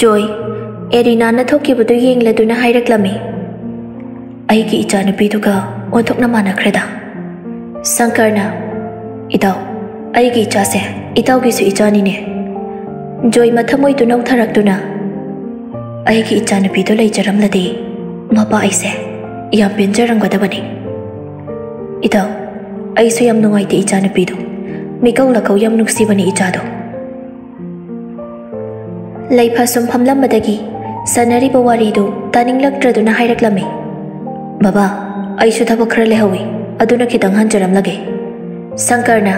ꯖꯣꯏ ꯑꯦꯔꯤꯅꯥꯅ ꯊꯣꯛꯈꯤꯕꯗꯨ ꯌꯦꯡꯂꯗꯨꯅ ꯍꯥꯏꯔꯛꯂꯝꯃꯤ ꯑꯩꯒꯤ ꯏꯆꯥꯅꯨꯄꯤꯗꯨꯒ ꯑꯣꯟꯊꯣꯛꯅ ꯃꯥꯟꯅꯈ꯭ꯔꯦꯗ ꯁꯪꯀꯔꯅ ꯏꯇꯥꯎ ꯑꯩꯒꯤ ꯏꯆꯥꯁꯦ ꯏꯇꯥꯎꯒꯤꯁꯨ ꯏꯆꯥꯅꯤꯅꯦ ꯖꯣꯏ ꯃꯊꯃꯣꯏꯗꯨ ꯅꯧꯊꯔꯛꯇꯨꯅ ꯑꯩꯒꯤ ꯏꯆꯥꯅꯨꯄꯤꯗꯨ ꯂꯩꯖꯔꯝꯂꯗꯤ ꯃꯄꯥ ꯑꯩꯁꯦ ꯌꯥꯝ ꯄꯦꯟꯖꯔꯝꯒꯗꯕꯅꯤ ꯏꯇꯥꯎ ꯑꯩꯁꯨ ꯌꯥꯝ ꯅꯨꯡꯉꯥꯏꯇꯦ ꯏꯆꯥꯅꯨꯄꯤꯗꯨ ꯃꯤꯀꯧ ꯂꯀꯧ ꯌꯥꯝ ꯅꯨꯡꯁꯤꯕꯅꯤ ꯏꯆꯥꯗꯣ ꯂꯩꯐ ꯁꯨꯝ ꯐꯝꯂꯝꯕꯗꯒꯤ ꯁꯥꯟꯅꯔꯤꯕ ꯋꯥꯔꯤꯗꯨ ꯇꯥꯅꯤꯡꯂꯛꯇ꯭ꯔꯗꯨꯅ ꯍꯥꯏꯔꯛꯂꯝꯃꯤ ꯕꯕꯥ ꯑꯩꯁꯨ ꯊꯕꯛ ꯈꯔ ꯂꯩꯍꯧꯏ ꯑꯗꯨꯅ ꯈꯤꯇꯪ ꯍꯟꯖꯔꯝꯂꯒꯦ ꯁꯪꯀꯔꯅ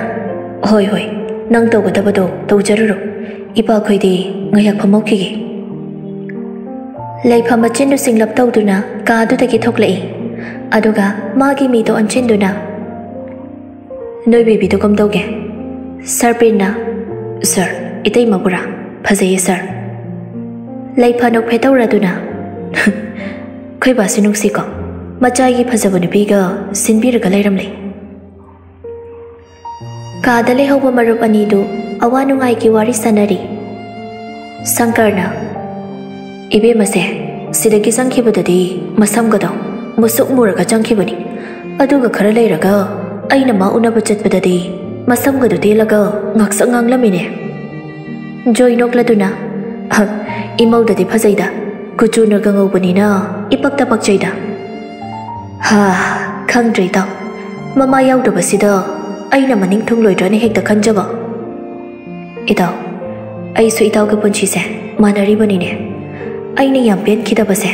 ꯍꯣꯏ ꯍꯣꯏ ꯅꯪ ꯇꯧꯒꯗꯕꯗꯣ ꯇꯧꯖꯔꯨꯔꯣ ꯏꯄꯥꯈꯣꯏꯗꯤ ꯉꯥꯏꯍꯥꯛ ꯐꯝꯍꯧꯈꯤꯒꯦ ꯂꯩꯐꯝ ꯃꯆꯤꯟꯗꯨ ꯁꯤꯡꯂꯞ ꯇꯧꯗꯨꯅ ꯀꯥꯗꯨꯗꯒꯤ ꯊꯣꯛꯂꯛꯏ ꯑꯗꯨꯒ ꯃꯥꯒꯤ ꯃꯤꯗꯣ ꯑꯣꯟꯁꯤꯟꯗꯨꯅ ꯅꯣꯏ ꯕꯦꯕꯤꯗꯣ ꯀꯝꯗꯧꯒꯦ ꯁꯔ ꯄ꯭ꯔꯤꯟꯅ ꯁꯔ ꯏꯇꯩꯃꯕꯨꯔꯥ ꯐꯖꯩꯌꯦ ꯁꯔ ꯂꯩꯐ ꯅꯣꯛꯐꯦ ꯇꯧꯔꯗꯨꯅ ꯈꯣꯏꯕꯥꯁꯤ ꯅꯨꯡꯁꯤꯀꯣ ꯃꯆꯥꯒꯤ ꯐꯖꯕ ꯅꯨꯄꯤꯒ ꯁꯤꯟꯕꯤꯔꯒ ꯂꯩꯔꯝꯂꯦ ꯀꯥꯗ ꯂꯩꯍꯧꯕ ꯃꯔꯨꯞ ꯑꯅꯤꯗꯨ ꯑꯋꯥ ꯅꯨꯡꯉꯥꯏꯒꯤ ꯋꯥꯔꯤ ꯁꯥꯟꯅꯔꯤ ꯁꯪꯀꯔꯅ ꯏꯕꯦꯝꯃꯁꯦ ꯁꯤꯗꯒꯤ ꯆꯪꯈꯤꯕꯗꯗꯤ ꯃꯁꯝꯒꯗꯣ ꯃꯨꯁꯨꯛ ꯃꯨꯔꯒ ꯆꯪꯈꯤꯕꯅꯤ ꯑꯗꯨꯒ ꯈꯔ ꯂꯩꯔꯒ ꯑꯩꯅ ꯃꯥ ꯎꯅꯕ ꯆꯠꯄꯗꯗꯤ ꯃꯁꯝꯒꯗꯣ ꯇꯦꯜꯂꯒ ꯉꯥꯛꯁꯛ ꯉꯥꯡꯂꯝꯃꯤꯅꯦ ꯖꯣꯏ ꯅꯣꯛꯂꯗꯨꯅ ꯏꯃꯧꯗꯗꯤ ꯐꯖꯩꯗ ꯀꯨꯆꯨꯅꯒ ꯉꯧꯕꯅꯤꯅ ꯏꯄꯛꯇ ꯄꯛꯆꯩꯗ ꯍꯥ ꯈꯪꯗ꯭ꯔꯦ ꯏꯇꯥꯎ ꯃꯃꯥ ꯌꯥꯎꯗꯕꯁꯤꯗ ꯑꯩꯅ ꯃꯅꯤꯡ ꯊꯨꯡꯂꯣꯏꯗ꯭ꯔꯅ ꯍꯦꯛꯇ ꯈꯟꯖꯕ ꯏꯇꯥꯎ ꯑꯩꯁꯨ ꯏꯇꯥꯎꯒꯤ ꯄꯨꯟꯁꯤꯁꯦ ꯃꯥꯟꯅꯔꯤꯕꯅꯤꯅꯦ ꯑꯩꯅ ꯌꯥꯝ ꯄꯦꯟꯈꯤꯗꯕꯁꯦ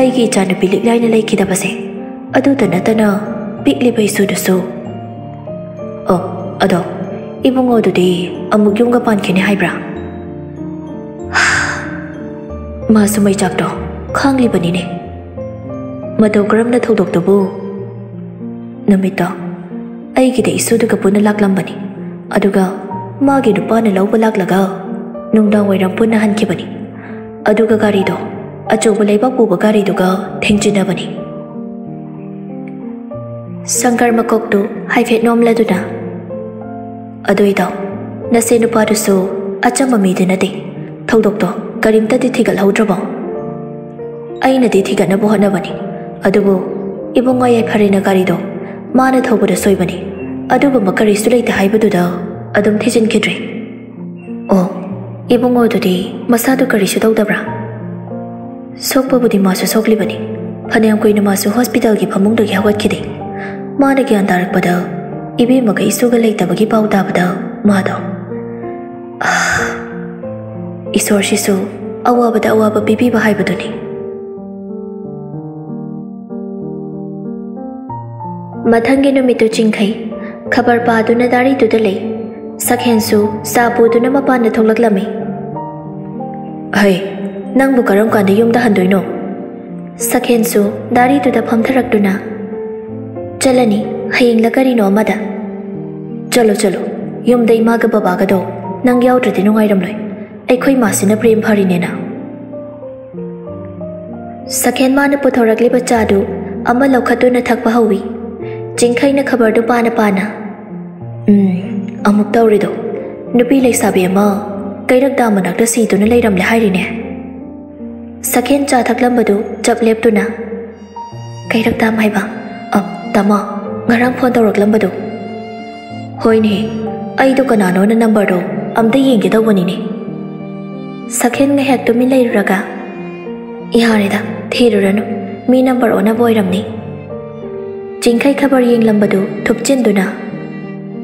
ꯑꯩꯒꯤ ꯏꯆꯥꯅꯨꯄꯤ ꯂꯤꯛꯂꯥꯏꯅ ꯂꯩꯈꯤꯗꯕꯁꯦ ꯑꯗꯨꯇ ꯅꯠꯇꯅ ꯄꯤꯛꯂꯤꯕ ꯏꯁꯨꯗꯨꯁꯨ ꯑꯣ ꯑꯗꯣ ꯏꯕꯨꯡꯉꯣꯗꯨꯗꯤ ꯑꯃꯨꯛ ꯌꯨꯝꯒ ꯄꯥꯟꯈꯤꯅꯤ ꯍꯥꯏꯕ꯭ꯔꯥ ꯃꯥꯁꯨ ꯃꯩꯆꯥꯛꯇꯣ ꯈꯥꯡꯂꯤꯕꯅꯤꯅꯦ ꯃꯇꯧ ꯀꯔꯝꯅ ꯊꯧꯗꯣꯛꯇꯨꯕꯨ ꯅꯨꯃꯤꯠꯇꯣ ꯑꯩꯒꯤꯗ ꯏꯁꯨꯗꯨꯒ ꯄꯨꯟꯅ ꯂꯥꯛꯂꯝꯕꯅꯤ ꯑꯗꯨꯒ ꯃꯥꯒꯤ ꯅꯨꯄꯥꯅ ꯂꯧꯕ ꯂꯥꯛꯂꯒ ꯅꯨꯡꯗꯥꯡ ꯋꯥꯏꯔꯝ ꯄꯨꯟꯅ ꯍꯟꯈꯤꯕꯅꯤ ꯑꯗꯨꯒ ꯒꯥꯔꯤꯗꯣ ꯑꯆꯧꯕ ꯂꯩꯕꯥꯛ ꯄꯨꯕ ꯒꯥꯔꯤꯗꯨꯒ ꯊꯦꯡꯖꯤꯟꯅꯕꯅꯤ ꯁꯪꯀꯔ ꯃꯀꯣꯛꯇꯨ ꯍꯥꯏꯐꯦꯠ ꯅꯣꯝꯂꯗꯨꯅ ꯑꯗꯨꯏꯗꯣ ꯅꯁꯦ ꯅꯨꯄꯥꯗꯨꯁꯨ ꯑꯆꯝꯕ ꯃꯤꯗꯤ ꯅꯠꯇꯦ ꯊꯧꯗꯣꯛꯇꯣ ꯀꯔꯤꯝꯇꯗꯤ ꯊꯤꯒꯠꯍꯧꯗ꯭ꯔꯕꯣ ꯑꯩꯅꯗꯤ ꯊꯤꯒꯠꯅꯕ ꯍꯣꯠꯅꯕꯅꯤ ꯑꯗꯨꯕꯨ ꯏꯕꯨꯡꯉꯣ ꯌꯥꯏꯐꯔꯦꯅ ꯒꯥꯔꯤꯗꯣ ꯃꯥꯅ ꯊꯧꯕꯗ ꯁꯣꯏꯕꯅꯤ ꯑꯗꯨꯒꯨꯝꯕ ꯀꯔꯤꯁꯨ ꯂꯩꯇꯦ ꯍꯥꯏꯕꯗꯨꯗ ꯑꯗꯨꯝ ꯊꯤꯖꯤꯟꯈꯤꯗ꯭ꯔꯦ ꯑꯣ ꯏꯕꯨꯡꯉꯣꯗꯨꯗꯤ ꯃꯁꯥꯗꯨ ꯀꯔꯤꯁꯨ ꯇꯧꯗꯕ꯭ꯔꯥ ꯁꯣꯛꯄꯕꯨꯗꯤ ꯃꯥꯁꯨ ꯁꯣꯛꯂꯤꯕꯅꯤ ꯐꯅꯌꯥꯝ ꯀꯨꯏꯅ ꯃꯥꯁꯨ ꯍꯣꯁꯄꯤꯇꯥꯜꯒꯤ ꯐꯃꯨꯡꯗꯒꯤ ꯍꯧꯒꯠꯈꯤꯗꯦ ꯃꯥꯅ ꯒ꯭ꯌꯥꯟ ꯇꯥꯔꯛꯄꯗ ꯏꯕꯦꯝꯃꯒ ꯏꯁꯨꯒ ꯂꯩꯇꯕꯒꯤ ꯄꯥꯎ ꯇꯥꯕꯗ ꯃꯥꯗꯣ ꯏꯁꯣꯔꯁꯤꯁꯨ ꯑꯋꯥꯕꯗ ꯑꯋꯥꯕ ꯄꯤꯕꯤꯕ ꯍꯥꯏꯕꯗꯨꯅꯤ ꯃꯊꯪꯒꯤ ꯅꯨꯃꯤꯠꯇꯨ ꯆꯤꯡꯈꯩ ꯈꯕꯔ ꯄꯥꯗꯨꯅ ꯗꯥꯔꯤꯗꯨꯗ ꯂꯩ ꯁꯈꯦꯟꯁꯨ ꯆꯥ ꯄꯨꯗꯨꯅ ꯃꯄꯥꯟꯗ ꯊꯣꯛꯂꯛꯂꯝꯃꯤ ꯍꯩ ꯅꯪꯕꯨ ꯀꯔꯝ ꯀꯥꯟꯗ ꯌꯨꯝꯗ ꯍꯟꯗꯣꯏꯅꯣ ꯁꯈꯦꯟꯁꯨ ꯗꯥꯔꯤꯗꯨꯗ ꯐꯝꯊꯔꯛꯇꯨꯅ ꯆꯠꯂꯅꯤ ꯍꯌꯦꯡꯂ ꯀꯔꯤꯅꯣ ꯑꯃꯗ ꯆꯠꯂꯣ ꯆꯠꯂꯣ ꯌꯨꯝꯗ ꯏꯃꯥꯒ ꯕꯕꯥꯒꯗꯣ ꯅꯪ ꯌꯥꯎꯗ꯭ꯔꯗꯤ ꯅꯨꯡꯉꯥꯏꯔꯝꯂꯣꯏ ꯑꯩꯈꯣꯏ ꯃꯥꯁꯤꯅ ꯄ꯭ꯔꯦꯝ ꯐꯔꯤꯅꯦꯅ ꯁꯈꯦꯟ ꯃꯥꯅ ꯄꯨꯊꯣꯔꯛꯂꯤꯕ ꯆꯥꯗꯨ ꯑꯃ ꯂꯧꯈꯠꯇꯨꯅ ꯊꯛꯄ ꯍꯧꯋꯤ ꯆꯤꯡꯈꯩꯅ ꯈꯕꯔꯗꯨ ꯄꯥꯅ ꯄꯥꯅ ꯎꯝ ꯑꯃꯨꯛ ꯇꯧꯔꯤꯗꯣ ꯅꯨꯄꯤ ꯂꯩꯁꯥꯕꯤ ꯑꯃ ꯀꯩꯔꯛ ꯗꯥꯝ ꯃꯅꯥꯛꯇ ꯁꯤꯗꯨꯅ ꯂꯩꯔꯝꯂꯦ ꯍꯥꯏꯔꯤꯅꯦ ꯁꯈꯦꯟ ꯆꯥ ꯊꯛꯂꯝꯕꯗꯨ ꯆꯞ ꯂꯦꯞꯇꯨꯅ ꯀꯩꯔꯛ ꯗꯥꯝ ꯍꯥꯏꯕ ꯑ ꯇꯥꯃꯣ ꯉꯔꯥꯡ ꯐꯣꯟ ꯇꯧꯔꯛꯂꯝꯕꯗꯣ ꯍꯣꯏꯅꯦ ꯑꯩꯗꯣ ꯀꯅꯥꯅꯣꯅ ꯅꯝꯕꯔꯗꯣ ꯑꯝꯇ ꯌꯦꯡꯒꯦ ꯇꯧꯕꯅꯤꯅꯦ sakhen nge hek tumi lei raga. Ihare da thiruranu mi number ona boiramni. Jingkai khabar yeng lambadu thupchin duna.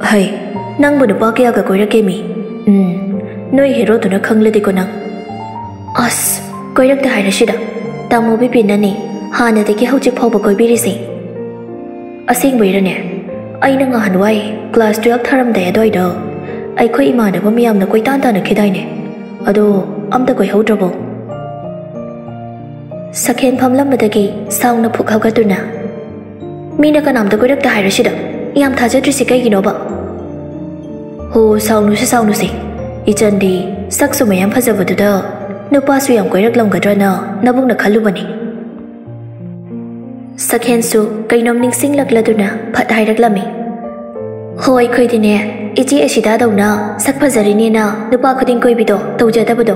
Hey nang bu nupa kya ga koira kemi. um noi hero duna khangle di ko nang. As. Koirak da haira shida. Ta mo bi pin nani ha na de ki hauchi phob koi bi ri se asing bui ra ne. Ai nang han wai class 12 tharam da doi do. Ai khoi ima da ba miyam na koi tan ta na khidai ne. Ado ꯑꯝꯇ ꯀꯣꯏꯍꯧꯗ꯭ꯔꯕꯣ ꯁꯈꯦꯟ ꯐꯝꯂꯝꯕꯗꯒꯤ ꯁꯥꯎꯅ ꯐꯨꯛ ꯍꯧꯒꯠꯇꯨꯅ ꯃꯤꯅ ꯀꯅꯥꯝꯇ ꯀꯣꯏꯔꯛꯇ ꯍꯥꯏꯔꯁꯤꯗ ꯌꯥꯝ ꯊꯥꯖꯗ꯭ꯔꯤꯁꯤ ꯀꯩꯒꯤꯅꯣꯕ ꯍꯣ ꯁꯥꯎꯅꯨꯁꯤ ꯁꯥꯎꯅꯨꯁꯤ ꯏꯆꯟꯗꯤ ꯁꯛꯁꯨ ꯃꯌꯥꯝ ꯐꯖꯕꯗꯨꯗ ꯅꯨꯄꯥꯁꯨ ꯌꯥꯝ ꯀꯣꯏꯔꯛꯂꯝꯒꯗ꯭ꯔꯅ ꯅꯕꯨꯡꯅ ꯈꯜꯂꯨꯕꯅꯤ ꯁꯈꯦꯟꯁꯨ ꯀꯩꯅꯣꯝ ꯅꯤꯡꯁꯤꯡꯂꯛꯂꯗꯨꯅ ꯐꯠ ꯍꯥꯏꯔꯛꯂꯝꯃꯤ Hoi khơi thì nè, ý chí chỉ đã đâu nọ, sắc phát giờ đi nè nọ, nếu bao khơi tin coi bị đồ, tàu giờ đã bị đồ.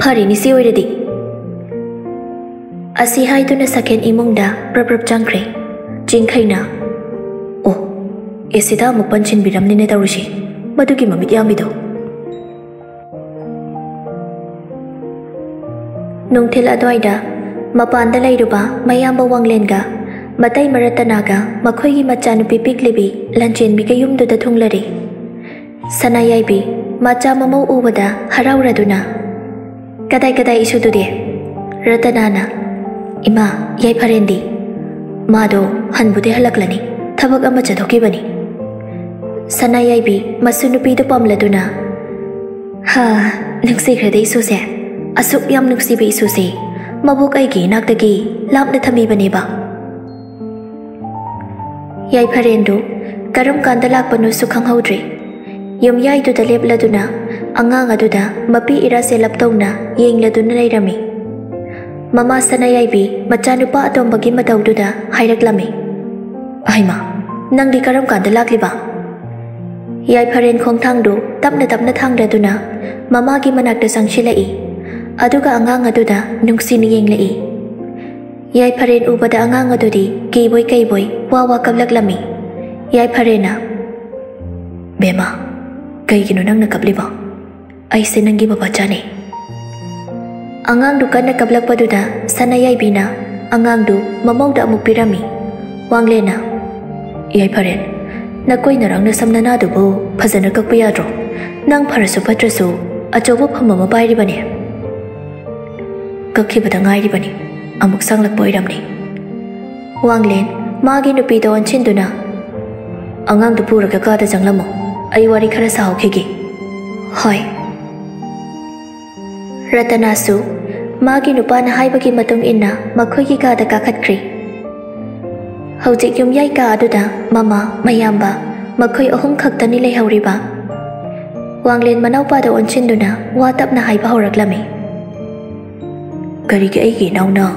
Phải đi siêu rồi đi. À, si hai tu na sakhen imong da, rập rập chăng kre, chính khai nọ. ô, ý chỉ đã một bắn chân bị đâm nên tàu rồi mà tôi kìm mà bị bị đồ. Nông thil ba, mapanda lay bao mayamba lên cả. ꯃꯇꯩ ꯃꯔꯠꯇꯅꯥꯒ ꯃꯈꯣꯏꯒꯤ ꯃꯆꯥꯅꯨꯄꯤ ꯄꯤꯛꯂꯤꯕꯤ ꯂꯟꯆꯦꯟꯕꯤꯒ ꯌꯨꯝꯗꯨꯗ ꯊꯨꯡꯂꯔꯤ ꯁꯅꯥꯌꯥꯏꯕꯤ ꯃꯆꯥ ꯃꯃꯧ ꯎꯕꯗ ꯍꯔꯥꯎꯔꯗꯨꯅ ꯀꯗꯥꯏ ꯀꯗꯥꯏ ꯏꯁꯨꯗꯨꯗꯤ ꯔꯇꯅꯥꯅ ꯏꯃꯥ ꯌꯥꯏꯐꯔꯦꯟꯗꯤ ꯃꯥꯗꯣ ꯍꯟꯕꯨꯗꯤ ꯍꯜꯂꯛꯂꯅꯤ ꯊꯕꯛ ꯑꯃ ꯆꯠꯊꯣꯛꯈꯤꯕꯅꯤ ꯁꯅꯥꯌꯥꯏꯕꯤ ꯃꯁꯨ ꯅꯨꯄꯤꯗꯨ ꯄꯥꯝꯂꯗꯨꯅ ꯍꯥ ꯅꯨꯡꯁꯤꯈ꯭ꯔꯗ ꯏꯁꯨꯁꯦ ꯑꯁꯨꯛ ꯌꯥꯝ ꯅꯨꯡꯁꯤꯕ ꯏꯁꯨꯁꯦ ꯃꯕꯨꯛ ꯑꯩꯒꯤ ꯏꯅꯥꯛꯇꯒꯤ ꯂꯥꯞꯅ ꯊꯝꯕꯤꯕꯅꯦꯕ ꯌꯥꯏꯐꯔꯦꯟꯗꯨ ꯀꯔꯝ ꯀꯥꯟꯗ ꯂꯥꯛꯄꯅꯣꯁꯨ ꯈꯪꯍꯧꯗ꯭ꯔꯦ ꯌꯨꯝꯌꯥꯏꯗꯨꯗ ꯂꯦꯞꯂꯗꯨꯅ ꯑꯉꯥꯡ ꯑꯗꯨꯗ ꯃꯄꯤ ꯏꯔꯥ ꯆꯦꯜꯂꯞ ꯇꯧꯅ ꯌꯦꯡꯂꯗꯨꯅ ꯂꯩꯔꯝꯃꯤ ꯃꯃꯥ ꯁꯅꯥꯌꯥꯏꯕꯤ ꯃꯆꯥꯅꯨꯄꯥ ꯑꯇꯣꯝꯕꯒꯤ ꯃꯇꯧꯗꯨꯗ ꯍꯥꯏꯔꯛꯂꯝꯃꯤ ꯑꯍꯩꯃꯥ ꯅꯪꯗꯤ ꯀꯔꯝ ꯀꯥꯟꯗ ꯂꯥꯛꯂꯤꯕ ꯌꯥꯏꯐꯔꯦꯟ ꯈꯣꯡꯊꯥꯡꯗꯨ ꯇꯞꯅ ꯇꯞꯅ ꯊꯥꯡꯗꯗꯨꯅ ꯃꯃꯥꯒꯤ ꯃꯅꯥꯛꯇ ꯆꯪꯁꯤꯜꯂꯛꯏ ꯑꯗꯨꯒ ꯑꯉꯥꯡ ꯑꯗꯨꯗ ꯅꯨꯡꯁꯤꯅ ꯌꯦꯡꯂꯛꯏ ꯌꯥꯏꯐꯔꯦꯟ ꯎꯕꯗ ꯑꯉꯥꯡ ꯑꯗꯨꯗꯤ ꯀꯤꯕꯣꯏ ꯀꯩꯕꯣꯏ ꯋꯥ ꯋꯥ ꯀꯞꯂꯛꯂꯝꯃꯤ ꯌꯥꯏꯐꯔꯦꯟꯅ ꯕꯦꯃꯥ ꯀꯩꯒꯤꯅꯣ ꯅꯪꯅ ꯀꯞꯂꯤꯕ ꯑꯩꯁꯦ ꯅꯪꯒꯤ ꯕꯕꯥꯆꯥꯅꯤ ꯑꯉꯥꯡꯗꯨ ꯀꯟꯅ ꯀꯞꯂꯛꯄꯗꯨꯗ ꯁꯅꯥꯌꯥꯏꯕꯤꯅ ꯑꯉꯥꯡꯗꯨ ꯃꯃꯧꯗ ꯑꯃꯨꯛ ꯄꯤꯔꯝꯃꯤ ꯋꯥꯡꯂꯦꯟꯅ ꯌꯥꯏꯐꯔꯦꯟ ꯅꯀꯣꯏꯅꯔꯪꯅ ꯁꯝꯅꯅꯥꯗꯨꯕꯨ ꯐꯖꯅ ꯀꯛꯄ ꯌꯥꯗ꯭ꯔꯣ ꯅꯪ ꯐꯔꯁꯨ ꯐꯠꯇ꯭ꯔꯁꯨ ꯑꯆꯧꯕ ꯐꯝ ꯑꯃ ꯄꯥꯏꯔꯤꯕꯅꯤ ꯀꯛꯈꯤꯕꯗ ꯉꯥꯏꯔꯤꯕꯅꯤ amuk sanglak poiram ni wanglen magi nupi do anchin duna angang du pura ka da janglamo ai wari khara sa hokhegi hoi ratana su magi nupa na hai bagi matung inna makhoi gi ka da ka khatkri hojik yum yai ka aduda mama mayamba makhoi ahum khakta ni lei hauriba wanglen manaupa da onchin duna wa tapna hai ba horaklami kari ge ai gi nauna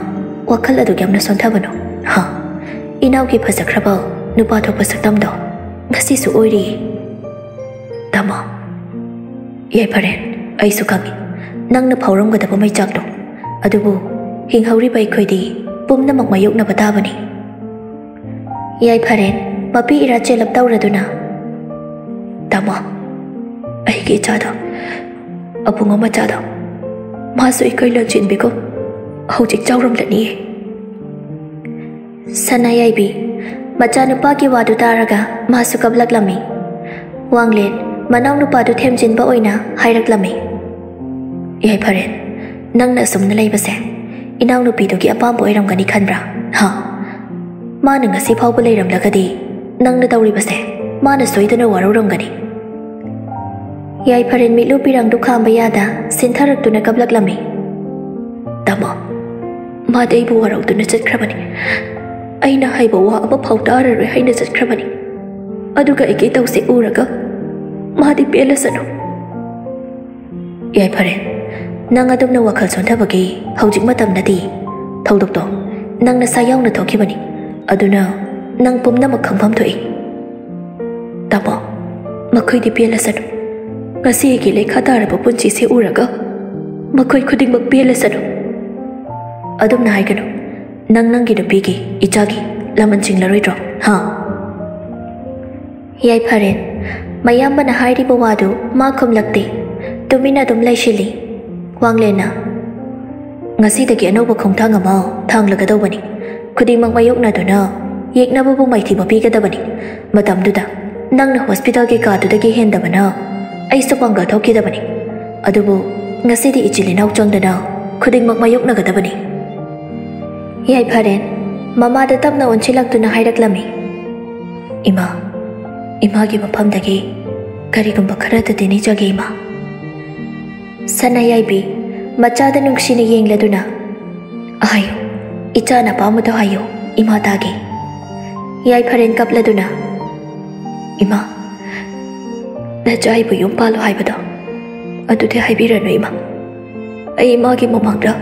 ꯋꯥꯈꯜ ꯑꯗꯨ ꯌꯥꯝꯅ ꯁꯣꯟꯊꯕꯅꯣ ꯍꯥ ꯏꯅꯥꯎꯒꯤ ꯐꯖꯈ꯭ꯔꯕ ꯅꯨꯄꯥ ꯊꯣꯛꯄ ꯁꯛꯇꯝꯗꯣ ꯉꯁꯤꯁꯨ ꯑꯣꯏꯔꯤꯌꯦ ꯇꯥꯃꯣ ꯌꯥꯏꯐꯔꯦꯟ ꯑꯩꯁꯨ ꯈꯪꯉꯤ ꯅꯪꯅ ꯐꯥꯎꯔꯝꯒꯗꯕ ꯃꯩꯆꯥꯛꯇꯣ ꯑꯗꯨꯕꯨ ꯍꯤꯡꯍꯧꯔꯤꯕ ꯑꯩꯈꯣꯏꯗꯤ ꯄꯨꯝꯅꯃꯛ ꯃꯥꯌꯣꯛꯅꯕ ꯇꯥꯕꯅꯤ ꯌꯥꯏꯐꯔꯦꯟ ꯃꯄꯤ ꯏꯔꯥ ꯆꯦꯜꯂꯞ ꯇꯧꯔꯗꯨꯅ ꯇꯥꯃꯣ ꯑꯩꯒꯤ ꯏꯆꯥꯗꯣ ꯑꯕꯨꯡꯉꯣ ꯃꯆꯥꯗꯣ ꯃꯥꯁꯨ ꯑꯩꯈꯣꯏ ꯂꯣꯟꯆꯤꯟꯕꯤꯀꯣ ꯍꯧꯖꯤꯛ ꯆꯥꯎꯔꯝꯂꯅꯤꯌꯦ ꯁꯅꯥꯌꯥꯏꯕꯤ ꯃꯆꯥꯅꯨꯄꯥꯒꯤ ꯋꯥꯗꯨ ꯇꯥꯔꯒ ꯃꯥꯁꯨ ꯀꯞꯂꯛꯂꯝꯃꯤ ꯋꯥꯡꯂꯦꯟ ꯃꯅꯥꯎꯅꯨꯄꯥꯗꯨ ꯊꯦꯝꯖꯤꯟꯕ ꯑꯣꯏꯅ ꯍꯥꯏꯔꯛꯂꯝꯃꯤ ꯌꯥꯏꯐꯔꯦꯟ ꯅꯪꯅ ꯑꯁꯨꯝꯅ ꯂꯩꯕꯁꯦ ꯏꯅꯥꯎꯅꯨꯄꯤꯗꯨꯒꯤ ꯑꯄꯥꯝꯕ ꯑꯣꯏꯔꯝꯒꯅꯤ ꯈꯟꯕ꯭ꯔꯥ ꯍꯥ ꯃꯥꯅ ꯉꯁꯤ ꯐꯥꯎꯕ ꯂꯩꯔꯝꯂꯒꯗꯤ ꯅꯪꯅ ꯇꯧꯔꯤꯕꯁꯦ ꯃꯥꯅ ꯁꯣꯏꯗꯅ ꯋꯥꯔꯧꯔꯝꯒꯅꯤ ꯌꯥꯏꯐꯔꯦꯟ ꯃꯤꯠꯂꯨ ꯄꯤꯔꯥꯡꯗꯨ ꯈꯥꯝꯕ ꯌꯥꯗ ꯁꯤꯟꯊꯔꯛꯇꯨꯅ ꯀꯞꯂꯛꯂꯝꯃꯤ ꯇꯥꯃꯣ ꯃꯥꯗꯤ ꯑꯩꯕꯨ ꯋꯥꯔꯧꯗꯨꯅ ꯆꯠꯈ꯭ꯔꯕꯅꯤ ꯑꯩꯅ ꯍꯥꯏꯕ ꯋꯥ ꯑꯃ ꯐꯥꯎ ꯇꯥꯔꯔꯣꯏ ꯍꯥꯏꯅ ꯆꯠꯈ꯭ꯔꯕꯅꯤ ꯑꯗꯨꯒ ꯑꯩꯒꯤ ꯇꯧꯁꯦ ꯎꯔꯒ ꯃꯥꯗꯤ ꯄꯦꯜꯂꯁꯅꯨ ꯌꯥꯏꯐꯔꯦꯟ ꯅꯪ ꯑꯗꯨꯝꯅ ꯋꯥꯈꯜ ꯁꯣꯟꯊꯕꯒꯤ ꯍꯧꯖꯤꯛ ꯃꯇꯝꯗꯗꯤ ꯊꯧꯗꯣꯛꯇꯣ ꯅꯪ ꯅꯁꯥ ꯌꯥꯎꯅ ꯊꯣꯛꯈꯤꯕꯅꯤ ꯑꯗꯨꯅ ꯅꯪ ꯄꯨꯝꯅꯃꯛ ꯈꯪꯐꯝ ꯊꯣꯛꯏ ꯇꯥꯃꯣ ꯃꯈꯣꯏꯗꯤ ꯄꯦꯜꯂꯁꯅꯨ ꯉꯁꯤ ꯑꯩꯒꯤ ꯂꯩꯈꯥ ꯇꯥꯔꯕ ꯄꯨꯟꯁꯤꯁꯦ ꯎꯔꯒ ꯃꯈꯣꯏ ꯈꯨꯗꯤꯡꯃꯛ ꯄꯦꯜꯂꯁꯅꯨ ꯑꯗꯨꯝꯅ ꯍꯥꯏꯒꯅꯨ ꯅꯪ ꯅꯪꯒꯤ ꯅꯨꯄꯤꯒꯤ ꯏꯆꯥꯒꯤ ꯂꯃꯟ ꯆꯤꯡꯂꯔꯣꯏꯗ꯭ꯔꯣ ꯍꯥ ꯌꯥꯏꯐꯔꯦꯟ ꯃꯌꯥꯝꯕꯅ ꯍꯥꯏꯔꯤꯕ ꯋꯥꯗꯨ ꯃꯥ ꯈꯨꯝꯂꯛꯇꯦ ꯇꯨꯃꯤꯟꯅ ꯑꯗꯨꯝ ꯂꯩꯁꯤꯜꯂꯤ ꯋꯥꯡꯂꯦꯟꯅ ꯉꯁꯤꯗꯒꯤ ꯑꯅꯧꯕ ꯈꯣꯡꯊꯥꯡ ꯑꯃ ꯊꯥꯡꯂꯒꯗꯧꯕꯅꯤ ꯈꯨꯗꯤꯡꯃꯛ ꯃꯥꯌꯣꯛꯅꯗꯨꯅ ꯌꯦꯛꯅꯕꯕꯨ ꯃꯥꯏꯊꯤꯕ ꯄꯤꯒꯗꯕꯅꯤ ꯃꯇꯝꯗꯨꯗ ꯅꯪꯅ ꯍꯣꯁꯄꯤꯇꯥꯜꯒꯤ ꯀꯥꯗꯨꯗꯒꯤ ꯍꯦꯟꯗꯕꯅ ꯑꯩꯁꯨ ꯄꯥꯡꯒꯜ ꯊꯣꯛꯈꯤꯗꯕꯅꯤ ꯑꯗꯨꯕꯨ ꯉꯁꯤꯗꯤ ꯏꯆꯤꯜ ꯏꯅꯥꯎ ꯆꯪꯗꯅ ꯈꯨꯗꯤꯡꯃꯛ ꯃꯥꯌꯣꯛꯅꯒꯗꯕꯅꯤ ꯌꯥꯏꯐꯔꯦꯟ ꯃꯃꯥꯗ ꯇꯞꯅ ꯑꯣꯟꯁꯤꯜꯂꯛꯇꯨꯅ ꯍꯥꯏꯔꯛꯂꯝꯃꯤ ꯏꯃꯥ ꯏꯃꯥꯒꯤ ꯃꯐꯝꯗꯒꯤ ꯀꯔꯤꯒꯨꯝꯕ ꯈꯔꯗꯗꯤ ꯅꯤꯖꯒꯦ ꯏꯃꯥ ꯁꯅꯥꯌꯥꯏꯕꯤ ꯃꯆꯥꯗ ꯅꯨꯡꯁꯤꯅ ꯌꯦꯡꯂꯗꯨꯅ ꯑꯍꯥꯏꯌꯣ ꯏꯆꯥꯅ ꯑꯄꯥꯝꯕꯗꯣ ꯍꯥꯏꯌꯣ ꯏꯃꯥ ꯇꯥꯒꯦ ꯌꯥꯏꯐꯔꯦꯟ ꯀꯞꯂꯗꯨꯅ ꯏꯃꯥ ꯅꯆꯥ ꯑꯩꯕꯨ ꯌꯨꯝ ꯄꯥꯜꯂꯣ ꯍꯥꯏꯕꯗꯣ ꯑꯗꯨꯗꯤ ꯍꯥꯏꯕꯤꯔꯅꯨ ꯏꯃꯥ ꯑꯩ ꯏꯃꯥꯒꯤ ꯃꯃꯥꯡꯗ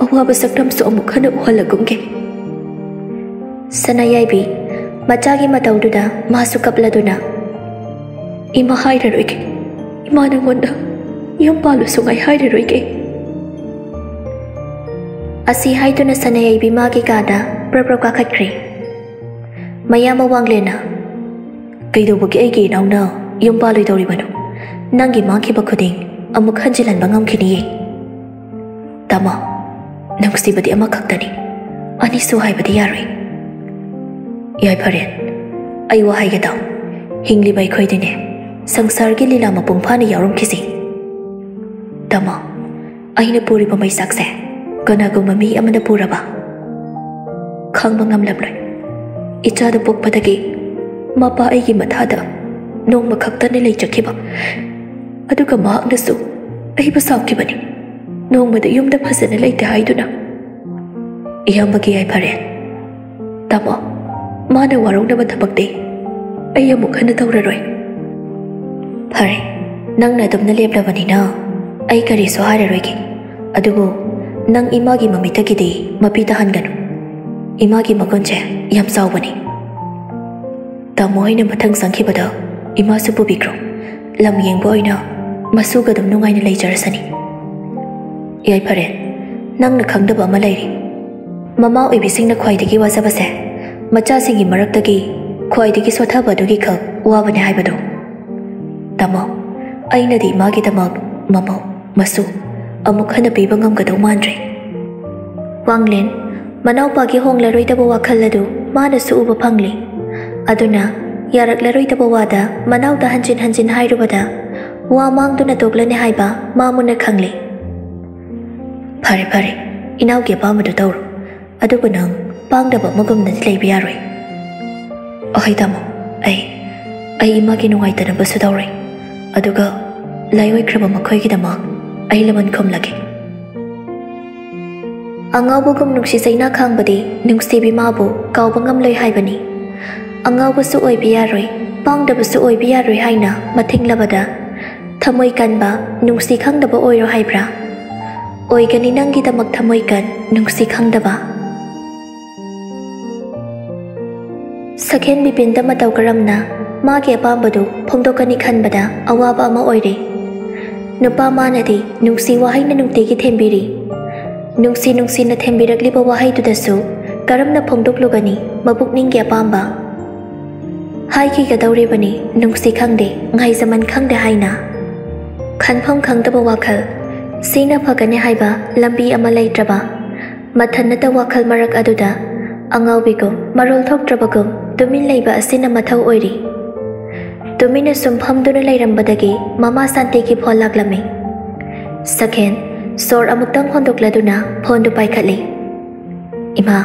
ಅವ್ವ ಸಕ್ರಮ್ಸು ಅಮುಖನು ಹೊಲಗುಂಗೆ ಸನಯಾಯ್ಬಿ ಮಚಾಗಿ ಮತೌಡುನ ಮಾಸು ಕಪ್ಲದುನ ಇಮ ಹಾಯ್ರರುಯ್ಗೆ ಇಮ ನಂಗೊಂದ ಎಂಪಾಲು ಸುಂಗೈ ಹಾಯ್ರರುಯ್ಗೆ ಅಸಿ ಹಾಯ್ದುನ ಸನಯಾಯ್ಬಿ ಮಾಗಿ ಗಾದ ಪ್ರಪ್ರ ಕಾಕಟ್ರಿ ಮಯಾಮ ವಾಂಗ್ಲೇನ ಕೈದೋಬಗೆ ಐಗೆ ನೌನ ಎಂಪಾಲುಯ್ದೌರಿವನು ನಂಗೆ ಮಾಗಿ ಬಕುದಿಂಗ್ ಅಮುಖ ಹಂಜಿಲನ್ ಬಂಗಂಕಿನಿಯೇ ತಮ್ಮ ꯅꯨꯡꯁꯤꯕꯗꯤ ꯑꯃꯈꯛꯇꯅꯤ ꯑꯅꯤꯁꯨ ꯍꯥꯏꯕꯗꯤ ꯌꯥꯔꯣꯏ ꯌꯥꯏꯐꯔꯦꯟ ꯑꯩ ꯋꯥꯍꯩꯒ ꯇꯥꯎ ꯍꯤꯡꯂꯤꯕ ꯑꯩꯈꯣꯏꯗꯤꯅꯦ ꯁꯪꯁꯥꯔꯒꯤ ꯂꯤꯂꯥ ꯃꯄꯨꯡ ꯐꯥꯅ ꯌꯥꯎꯔꯝꯈꯤꯁꯤ ꯇꯥꯃꯣ ꯑꯩꯅ ꯄꯨꯔꯤꯕ ꯃꯩꯁꯥꯛꯁꯦ ꯀꯅꯥꯒꯨꯝꯕ ꯃꯤ ꯑꯃꯅ ꯄꯨꯔꯕ ꯈꯪꯕ ꯉꯝꯂꯝꯂꯣꯏ ꯏꯆꯥꯗ ꯄꯣꯛꯄꯗꯒꯤ ꯃꯄꯥ ꯑꯩꯒꯤ ꯃꯊꯥꯗ ꯅꯣꯡꯃ ꯈꯛꯇꯅ ꯂꯩꯖꯈꯤꯕ ꯑꯗꯨꯒ ꯃꯍꯥꯛꯅꯁꯨ ꯑꯩꯕꯨ ꯁꯥꯎꯈꯤꯕꯅꯤ ꯅꯣꯡꯃꯗ ꯌꯨꯝꯗ ꯐꯖꯅ ꯂꯩꯇꯦ ꯍꯥꯏꯗꯨꯅ ꯏꯌꯥꯝꯕꯒꯤ ꯌꯥꯏꯐꯔꯦꯟ ꯇꯥꯃꯣ ꯃꯥꯅ ꯋꯥꯔꯧꯅꯕ ꯊꯕꯛꯇꯤ ꯑꯩ ꯑꯃꯨꯛ ꯍꯟꯅ ꯇꯧꯔꯔꯣꯏ ꯐꯔꯦ ꯅꯪꯅ ꯑꯗꯨꯝꯅ ꯂꯦꯞꯂꯕꯅꯤꯅ ꯑꯩ ꯀꯔꯤꯁꯨ ꯍꯥꯏꯔꯔꯣꯏꯒꯦ ꯑꯗꯨꯕꯨ ꯅꯪ ꯏꯃꯥꯒꯤ ꯃꯃꯤꯠꯇꯒꯤꯗꯤ ꯃꯄꯤ ꯇꯥꯍꯟꯒꯅꯨ ꯏꯃꯥꯒꯤ ꯃꯒꯨꯟꯁꯦ ꯌꯥꯝ ꯆꯥꯎꯕꯅꯤ ꯇꯥꯃꯣ ꯑꯩꯅ ꯃꯊꯪ ꯆꯪꯈꯤꯕꯗ ꯏꯃꯥꯁꯨ ꯄꯨꯕꯤꯈ꯭ꯔꯣ ꯂꯝ ꯌꯦꯡꯕ ꯑꯣꯏꯅ ꯃꯁꯨꯒ ꯑꯗꯨꯝ ꯅꯨꯡꯉꯥꯏꯅ ꯂꯩꯖꯔꯁꯅꯤ ꯌꯥꯏꯐꯔꯦ ꯅꯪꯅ ꯈꯪꯗꯕ ꯑꯃ ꯂꯩꯔꯤ ꯃꯃꯥ ꯑꯣꯏꯕꯤꯁꯤꯡꯅ ꯈ꯭ꯋꯥꯏꯗꯒꯤ ꯋꯥꯖꯕꯁꯦ ꯃꯆꯥꯁꯤꯡꯒꯤ ꯃꯔꯛꯇꯒꯤ ꯈ꯭ꯋꯥꯏꯗꯒꯤ ꯁꯣꯊꯕ ꯑꯗꯨꯒꯤ ꯈꯛ ꯋꯥꯕꯅꯦ ꯍꯥꯏꯕꯗꯣ ꯇꯥꯃꯣ ꯑꯩꯅꯗꯤ ꯃꯥꯒꯤꯗꯃꯛ ꯃꯃꯧ ꯃꯁꯨ ꯑꯃꯨꯛ ꯍꯟꯅ ꯄꯤꯕ ꯉꯝꯒꯗꯧ ꯃꯥꯟꯗ꯭ꯔꯦ ꯋꯥꯡꯂꯦꯟ ꯃꯅꯥꯎꯄꯥꯒꯤ ꯍꯣꯡꯂꯔꯣꯏꯗꯕ ꯋꯥꯈꯜ ꯑꯗꯨ ꯃꯥꯅꯁꯨ ꯎꯕ ꯐꯪꯂꯤ ꯑꯗꯨꯅ ꯌꯥꯔꯛꯂꯔꯣꯏꯗꯕ ꯋꯥꯗ ꯃꯅꯥꯎꯗ ꯍꯟꯖꯤꯟ ꯍꯟꯖꯤꯟ ꯍꯥꯏꯔꯨꯕꯗ ꯋꯥ ꯃꯥꯡꯗꯨꯅ ꯇꯣꯛꯂꯅꯤ ꯍꯥꯏꯕ ꯃꯥ ꯃꯨꯟꯅ ꯈꯪꯂꯤ Pare pare, inaw ke pa madu tawro. Adu pa nang, pang da ba magam na silay biyaroy. Eh. Okay oh, tamo, ay, ay ima kinungay tanang baso tawray. Eh. Adu ka, layoy kraba makoy kita ma, ay laman kom lagi. Ang ngaw bugam nung si say na kang badi, nung si bimabu, kao bangam loy hay bani. Ang ngaw baso oy biyaroy, pang eh. da baso oy biyaroy hay na, mating labada. Thamoy kan ba, nung si kang da ba oy ro hay bra. ꯑꯣꯏꯒꯅꯤ ꯅꯪꯒꯤꯗꯃꯛ ꯊꯃꯣꯏꯀꯟ ꯅꯨꯡꯁꯤ ꯈꯪꯗꯕ ꯁꯈꯦꯟ ꯕꯤꯄꯤꯟꯗ ꯃꯇꯧ ꯀꯔꯝꯅ ꯃꯥꯒꯤ ꯑꯄꯥꯝꯕꯗꯨ ꯐꯣꯡꯗꯣꯛꯀꯅꯤ ꯈꯟꯕꯗ ꯑꯋꯥꯕ ꯑꯃ ꯑꯣꯏꯔꯦ ꯅꯨꯄꯥ ꯃꯥꯅꯗꯤ ꯅꯨꯡꯁꯤ ꯋꯥꯍꯩꯅ ꯅꯨꯡꯇꯤꯒꯤ ꯊꯦꯝꯕꯤꯔꯤ ꯅꯨꯡꯁꯤ ꯅꯨꯡꯁꯤꯅ ꯊꯦꯝꯕꯤꯔꯛꯂꯤꯕ ꯋꯥꯍꯩꯗꯨꯗꯁꯨ ꯀꯔꯝꯅ ꯐꯣꯡꯗꯣꯛꯂꯨꯒꯅꯤ ꯃꯕꯨꯛꯅꯤꯡꯒꯤ ꯑꯄꯥꯝꯕ ꯍꯥꯏꯈꯤꯒꯗꯧꯔꯤꯕꯅꯤ ꯅꯨꯡꯁꯤ ꯈꯪꯗꯦ ꯉꯥꯏꯖꯃꯟ ꯈꯪꯗꯦ ꯍꯥꯏꯅ ꯈꯟꯐꯝ ꯈꯪꯗꯕ ꯋꯥꯈꯜ ꯁꯤꯅ ꯐꯒꯅꯤ ꯍꯥꯏꯕ ꯂꯝꯕꯤ ꯑꯃ ꯂꯩꯇ꯭ꯔꯕ ꯃꯊꯟꯇ ꯋꯥꯈꯜ ꯃꯔꯛ ꯑꯗꯨꯗ ꯑꯉꯥꯎꯕꯤꯒꯨꯝ ꯃꯔꯣꯜ ꯊꯣꯛꯇ꯭ꯔꯕꯒꯨꯝ ꯇꯨꯃꯤꯟ ꯂꯩꯕ ꯑꯁꯤꯅ ꯃꯊꯧ ꯑꯣꯏꯔꯤ ꯇꯨꯃꯤꯟꯅ ꯁꯨꯝ ꯐꯝꯗꯨꯅ ꯂꯩꯔꯝꯕꯗꯒꯤ ꯃꯃꯥ ꯁꯥꯟꯇꯤꯒꯤ ꯐꯣꯟ ꯂꯥꯛꯂꯝꯃꯤ ꯁꯀꯦꯟ ꯁꯣꯔ ꯑꯃꯨꯛꯇꯪ ꯍꯣꯟꯗꯣꯛꯂꯗꯨꯅ ꯐꯣꯟꯗꯨ ꯄꯥꯏꯈꯠꯂꯤ ꯏꯃꯥ